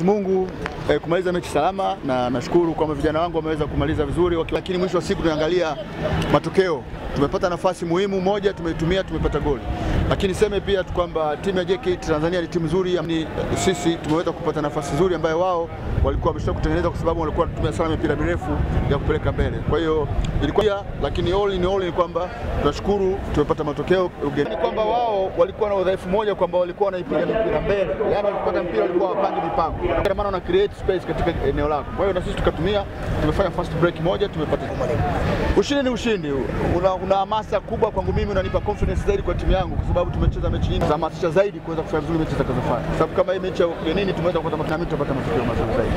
Mungu eh, kumaliza mechi salama na nashukuru kwamba vijana wangu wameweza kumaliza vizuri, lakini mwisho wa siku tunaangalia matokeo. Tumepata nafasi muhimu moja, tumeitumia, tumepata goli, lakini seme pia kwamba timu ya JKT Tanzania ni timu nzuri. sisi tumeweza kupata nafasi nzuri ambayo wao walikuwa wamesha kutengeneza, kwa sababu walikuwa wanatumia sana mipira mirefu ya kupeleka mbele. Kwa hiyo ilikuwa, ya, lakini all in all ni kwamba tunashukuru tumepata matokeo. Ni kwamba wao walikuwa na udhaifu mmoja kwamba walikuwa wanaipiga mipira mbele, yani walipata mpira walikuwa wapangi mipango, kwa maana wana create space katika eneo lako. Kwa hiyo na sisi tukatumia, tumefanya fast break moja, tumepata ushindi. Ni ushindi, una, una hamasa kubwa kwangu mimi, unanipa confidence zaidi kwa timu yangu, kwa sababu tumecheza mechi nyingi, hamasisha zaidi kuweza kufanya vizuri mechi zitakazofuata, sababu kama hii mechi ya ugenini tumeweza kupata matokeo mazuri zaidi.